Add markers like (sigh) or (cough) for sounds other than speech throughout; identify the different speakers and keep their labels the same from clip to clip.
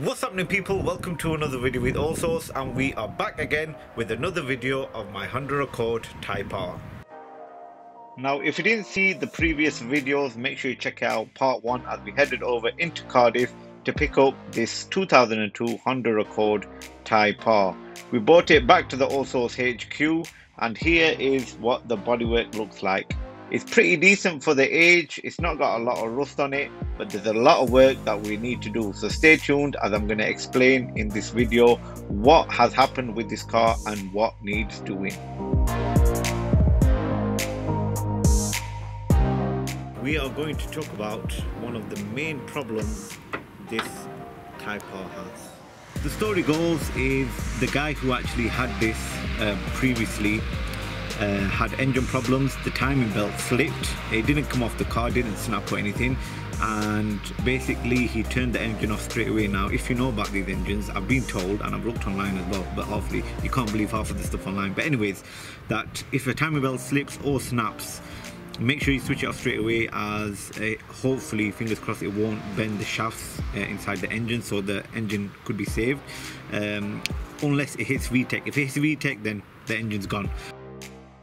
Speaker 1: What's happening people, welcome to another video with Allsortz and we are back again with another video of my Honda Accord Type R. Now if you didn't see the previous videos, make sure you check out part 1 as we headed over into Cardiff to pick up this 2002 Honda Accord Type R. We brought it back to the Allsortz HQ and here is what the bodywork looks like. It's pretty decent for the age. It's not got a lot of rust on it, but there's a lot of work that we need to do. So stay tuned as I'm going to explain in this video what has happened with this car and what needs doing. We are going to talk about one of the main problems this Type R has. The story goes is the guy who actually had this uh, previously uh, had engine problems the timing belt slipped it didn't come off the car didn't snap or anything and basically he turned the engine off straight away. Now if you know about these engines I've been told and I've looked online as well but hopefully you can't believe half of the stuff online. But anyways that if a timing belt slips or snaps make sure you switch it off straight away as uh, hopefully fingers crossed it won't bend the shafts uh, inside the engine so the engine could be saved. Um, unless it hits VTEC if it hits VTEC then the engine's gone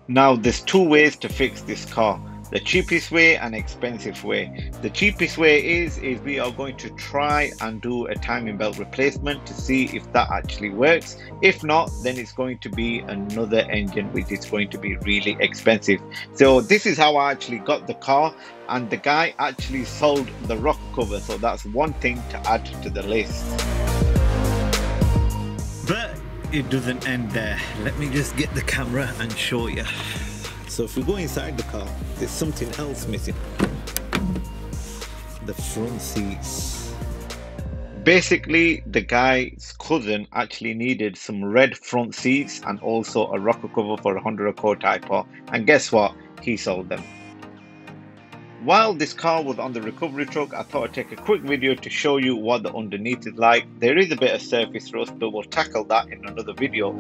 Speaker 1: now there's two ways to fix this car. The cheapest way and expensive way. The cheapest way is is we are going to try and do a timing belt replacement to see if that actually works. If not then it's going to be another engine which is going to be really expensive. So this is how i actually got the car and the guy actually sold the rocker cover. So that's one thing to add to the list. But it doesn't end there. Let me just get the camera and show you. So if we go inside the car, there's something else missing. The front seats. Basically, the guy's cousin actually needed some red front seats and also a rocker cover for a Honda Accord Type R. And guess what? He sold them. While this car was on the recovery truck, I thought I'd take a quick video to show you what the underneath is like. There is a bit of surface rust, but we'll tackle that in another video.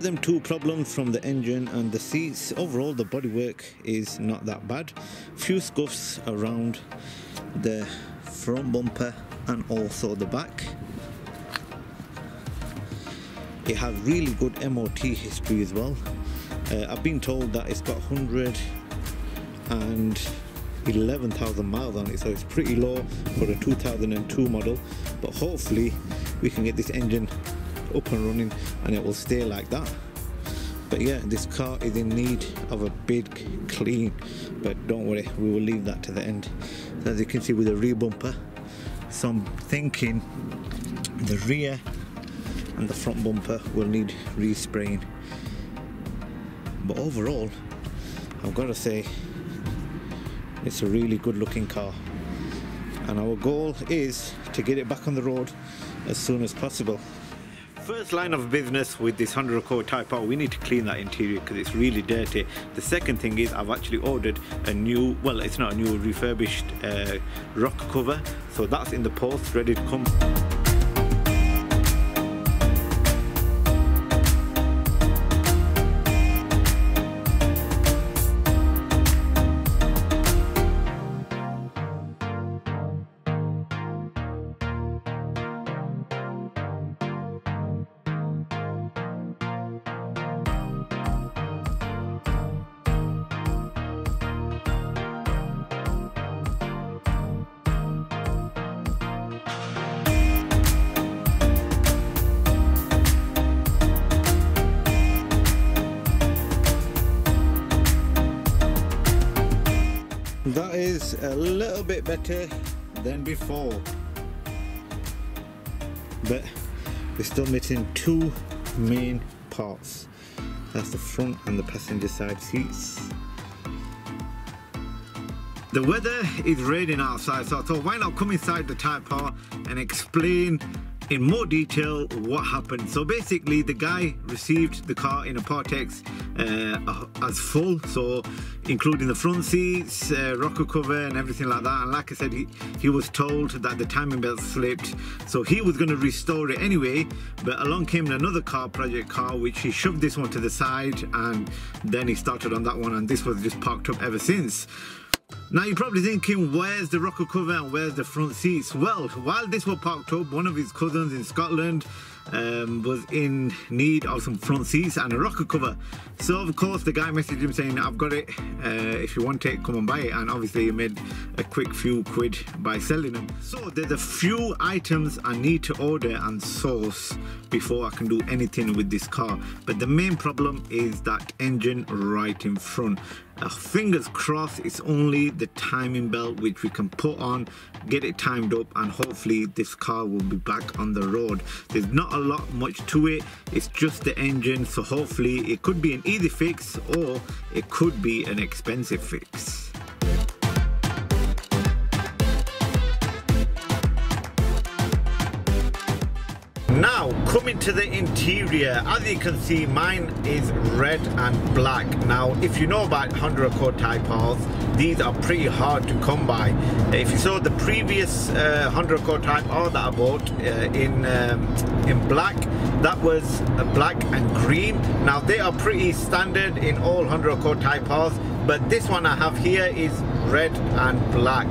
Speaker 1: them two problems from the engine and the seats overall the bodywork is not that bad few scuffs around the front bumper and also the back it has really good MOT history as well. Uh, I've been told that it's got 111,000 miles on it, so it's pretty low for a 2002 model. But hopefully, we can get this engine up and running and it will stay like that. But yeah, this car is in need of a big clean. But don't worry, we will leave that to the end. As you can see with the rear bumper, so I'm thinking the rear and the front bumper will need respraying but overall I've got to say it's a really good looking car and our goal is to get it back on the road as soon as possible First line of business with this Honda Accord Type R, we need to clean that interior because it's really dirty. The second thing is I've actually ordered a new, well it's not a new, refurbished uh, rocker cover. So that's in the post, ready to come. That is a little bit better than before. But we're still missing two main parts. That's the front and the passenger side seats. The weather is raining outside so I thought why not come inside the Type R and explain in more detail what happened. So basically the guy received the car in a Part-Ex uh, as full, so including the front seats, uh, rocker cover and everything like that. And like I said, he, he was told that the timing belt slipped, so he was going to restore it anyway, but along came another car, Project Car, which he shoved this one to the side and then he started on that one and this was just parked up ever since. Now you're probably thinking, where's the rocker cover and where's the front seats? Well, while this was parked up, one of his cousins in Scotland um, was in need of some front seats and a rocker cover. So of course the guy messaged him saying, I've got it, uh, if you want it, come and buy it. And obviously he made a quick few quid by selling them. So there's a few items I need to order and source before I can do anything with this car. But the main problem is that engine right in front. Uh, fingers crossed it's only the timing belt which we can put on get it timed up and hopefully this car will be back on the road. There's not a lot much to it. It's just the engine so hopefully it could be an easy fix or it could be an expensive fix Now, coming to the interior, as you can see, mine is red and black. Now, if you know about Honda Accord Type R's, these are pretty hard to come by. If you saw the previous uh, Honda Accord Type R that I bought uh, in, um, in black, that was uh, black and green. Now, they are pretty standard in all Honda Accord Type R's, but this one I have here is red and black.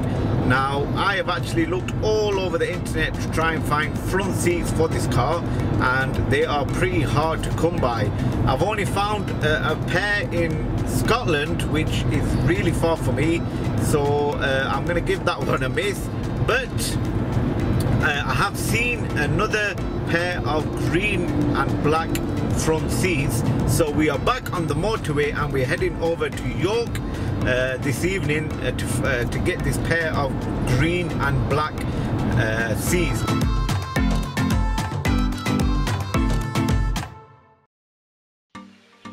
Speaker 1: Now, I have actually looked all over the internet to try and find front seats for this car and they are pretty hard to come by. I've only found a, a pair in Scotland, which is really far for me, so uh, I'm going to give that (laughs) one a miss. But uh, I have seen another pair of green and black front seats. So we are back on the motorway and we're heading over to York uh, this evening uh, to, uh, to get this pair of green and black uh.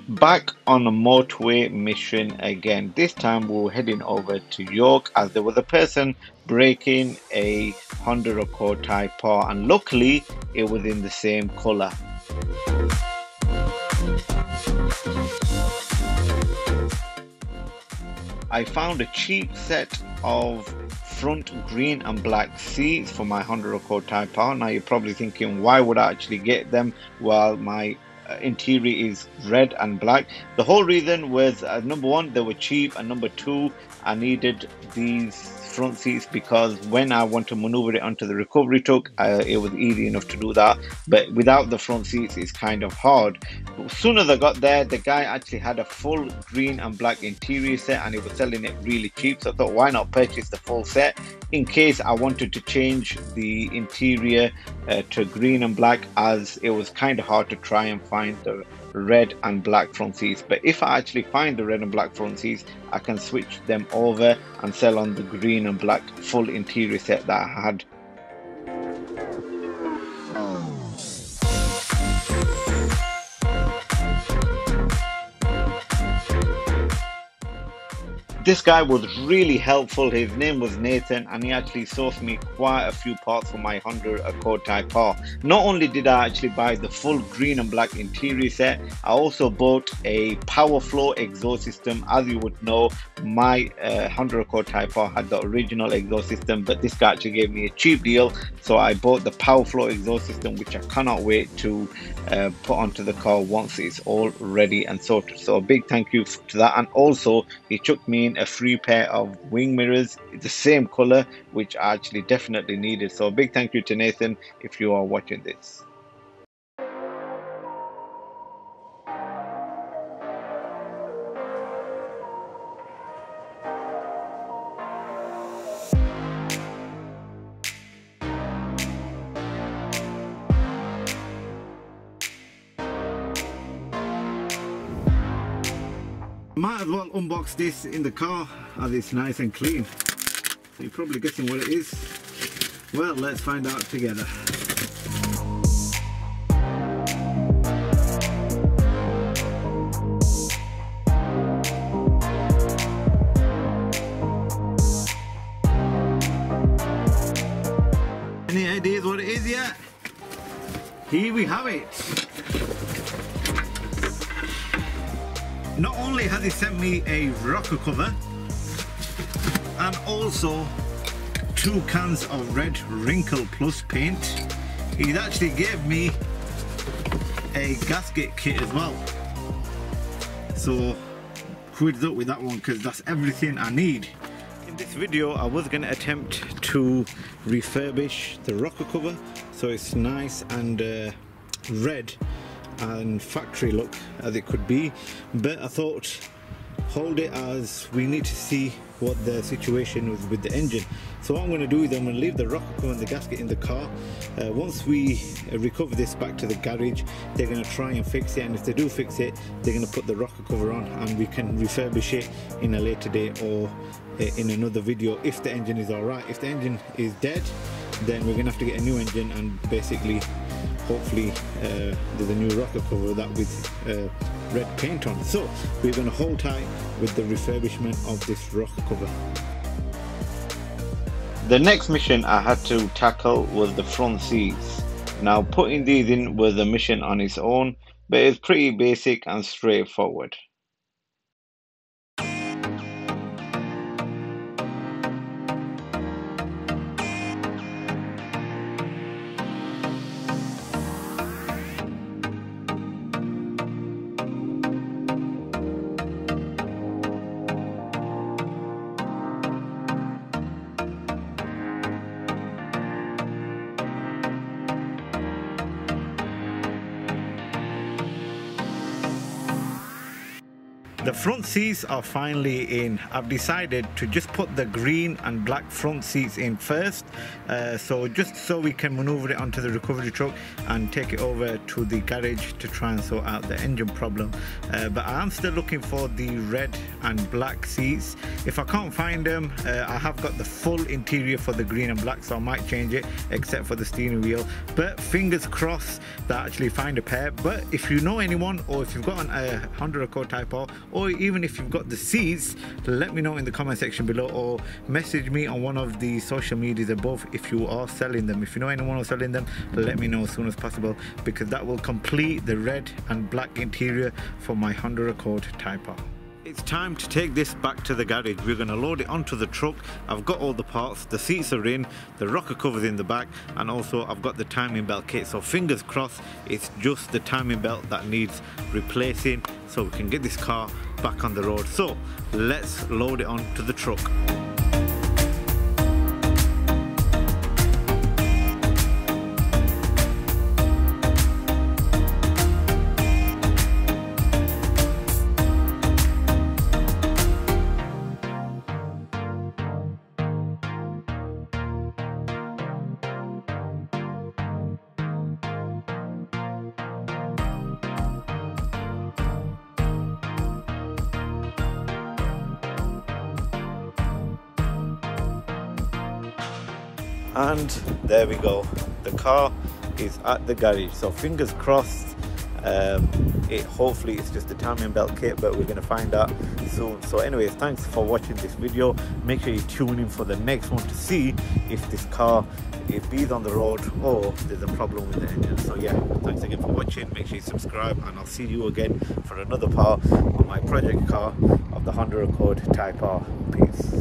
Speaker 1: Back on a motorway mission again. This time we are heading over to York as there was a person breaking a Honda Accord Type R and luckily it was in the same colour. I found a cheap set of front green and black seats for my Honda Accord Type R. Now you're probably thinking, why would I actually get them while my uh, interior is red and black? The whole reason was uh, number one, they were cheap, and number two, I needed these front seats because when I want to maneuver it onto the recovery truck, uh, it was easy enough to do that. But without the front seats, it's kind of hard. As soon as I got there, the guy actually had a full green and black interior set and he was selling it really cheap. So I thought, why not purchase the full set in case I wanted to change the interior uh, to green and black as it was kind of hard to try and find the red and black front seats. But if I actually find the red and black front seats I can switch them over and sell on the green and black full interior set that I had this guy was really helpful. His name was Nathan, and he actually sourced me quite a few parts for my Honda Accord Type R. Not only did I actually buy the full green and black interior set, I also bought a Powerflow exhaust system. As you would know, my uh, Honda Accord Type R had the original exhaust system, but this guy actually gave me a cheap deal. So I bought the Powerflow exhaust system, which I cannot wait to uh, put onto the car once it's all ready and sorted. So a big thank you to that. And also, he took me in a free pair of wing mirrors the same color which I actually definitely needed. So big thank you to Nathan if you are watching this Unbox this in the car as it's nice and clean. You're probably guessing what it is. Well, let's find out together. Any ideas what it is yet? here we have it. Not only has he sent me a rocker cover and also two cans of red wrinkle plus paint he's actually gave me a gasket kit as well. So quid up with that one? Because that's everything I need. In this video I was going to attempt to refurbish the rocker cover so it's nice and uh, red and factory look as it could be but I thought hold it as we need to see what the situation was with the engine. So what I'm going to do is I'm going to leave the rocker cover and the gasket in the car. Uh, once we recover this back to the garage they're going to try and fix it and if they do fix it they're going to put the rocker cover on and we can refurbish it in a later date or uh, in another video. If the engine is alright if the engine is dead then we're gonna have to get a new engine and basically hopefully uh, there's a new rocker cover that with uh, red paint on. So we're going to hold tight with the refurbishment of this rocker cover.
Speaker 2: The next mission I had to tackle was the front seats. Now putting these in was a mission on its own but it's pretty basic and straightforward
Speaker 1: The front seats are finally in. I've decided to just put the green and black front seats in first. Uh, so just so we can maneuver it onto the recovery truck and take it over to the garage to try and sort out the engine problem. Uh, but I am still looking for the red and black seats. If I can't find them, uh, I have got the full interior for the green and black, so I might change it except for the steering wheel. But fingers crossed that I actually find a pair. But if you know anyone or if you've got an, a Honda Accord Type R or even if you've got the seats let me know in the comment section below or message me on one of the social medias above if you are selling them if you know anyone who's selling them let me know as soon as possible because that will complete the red and black interior for my Honda Accord Type R it's time to take this back to the garage. We're going to load it onto the truck. I've got all the parts, the seats are in, the rocker cover's in the back, and also I've got the timing belt kit. So fingers crossed, it's just the timing belt that needs replacing so we can get this car back on the road. So let's load it onto the truck. And there we go. The car is at the garage. So fingers crossed um, it hopefully it's just a timing belt kit but we're gonna find out soon. So anyways thanks for watching this video. Make sure you tune in for the next one to see if this car if is on the road or there's a problem with the engine. So yeah thanks again for watching. Make sure you subscribe and I'll see you again for another part of my project car of the Honda Accord Type R. Peace